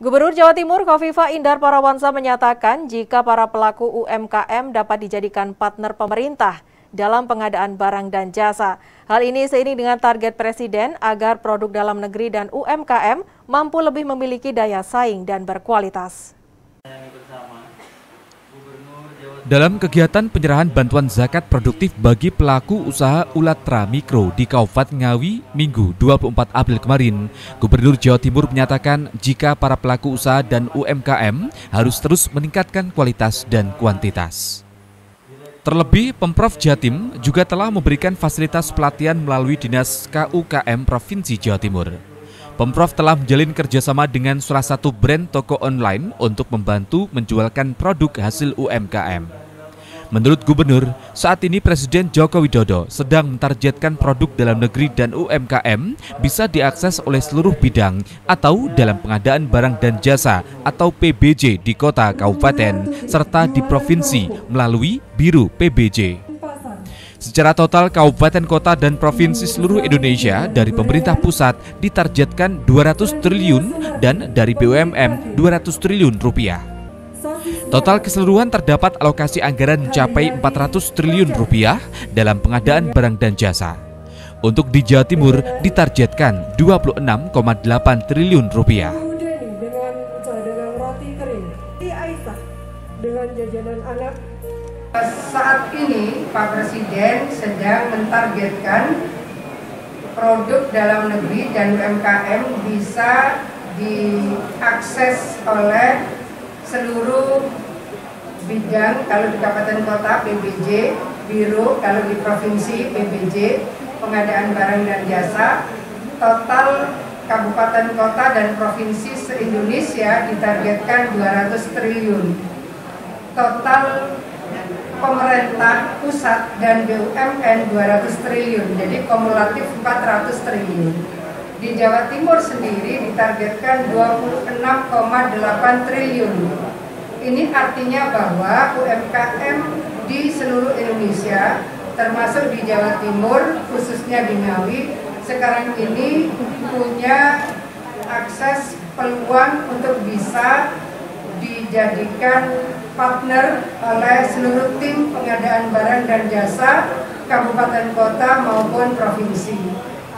Gubernur Jawa Timur Kofifa Indar Parawansa menyatakan jika para pelaku UMKM dapat dijadikan partner pemerintah dalam pengadaan barang dan jasa. Hal ini seiring dengan target Presiden agar produk dalam negeri dan UMKM mampu lebih memiliki daya saing dan berkualitas. Dalam kegiatan penyerahan bantuan zakat produktif bagi pelaku usaha Ulatra Mikro di Kabupaten Ngawi Minggu 24 April kemarin, Gubernur Jawa Timur menyatakan jika para pelaku usaha dan UMKM harus terus meningkatkan kualitas dan kuantitas. Terlebih, Pemprov Jatim juga telah memberikan fasilitas pelatihan melalui Dinas KUKM Provinsi Jawa Timur. Pemprov telah menjalin kerjasama dengan salah satu brand toko online untuk membantu menjualkan produk hasil UMKM. Menurut Gubernur, saat ini Presiden Joko Widodo sedang mentargetkan produk dalam negeri dan UMKM bisa diakses oleh seluruh bidang atau dalam pengadaan barang dan jasa atau PBJ di kota kabupaten serta di provinsi melalui Biru PBJ. Secara total, kabupaten, kota, dan provinsi seluruh Indonesia dari pemerintah pusat ditargetkan 200 triliun dan dari BUMN 200 triliun rupiah. Total keseluruhan terdapat alokasi anggaran mencapai 400 triliun rupiah dalam pengadaan barang dan jasa. Untuk di Jawa Timur ditargetkan 26,8 triliun rupiah. Saat ini Pak Presiden sedang mentargetkan produk dalam negeri dan UMKM bisa diakses oleh seluruh bidang kalau di kabupaten kota PBJ, biro kalau di provinsi PBJ, pengadaan barang dan jasa, total kabupaten kota dan provinsi se-Indonesia ditargetkan 200 triliun. Total pemerintah pusat dan BUMN 200 triliun, jadi kumulatif 400 triliun. Di Jawa Timur sendiri ditargetkan 26,8 triliun. Ini artinya bahwa UMKM di seluruh Indonesia, termasuk di Jawa Timur, khususnya di Ngawi, sekarang ini punya akses peluang untuk bisa dijadikan partner oleh seluruh tim pengadaan barang dan jasa kabupaten kota maupun provinsi.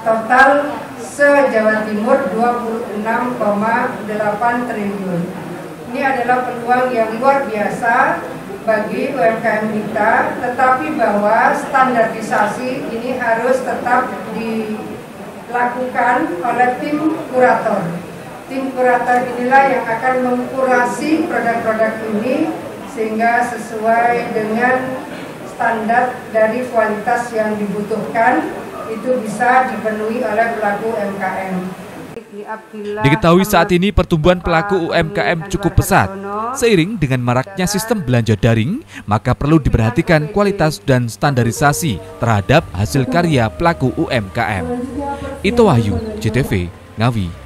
Total se-Jawa Timur 26,8 triliun. Ini adalah peluang yang luar biasa bagi UMKM kita, tetapi bahwa standarisasi ini harus tetap dilakukan oleh tim kurator. Tim kurator inilah yang akan mengkurasi produk-produk ini sehingga sesuai dengan standar dari kualitas yang dibutuhkan itu bisa dipenuhi oleh pelaku UMKM. Diketahui saat ini pertumbuhan pelaku UMKM cukup pesat. Seiring dengan maraknya sistem belanja daring, maka perlu diperhatikan kualitas dan standarisasi terhadap hasil karya pelaku UMKM. Itu Wahyu, JTV, Ngawi.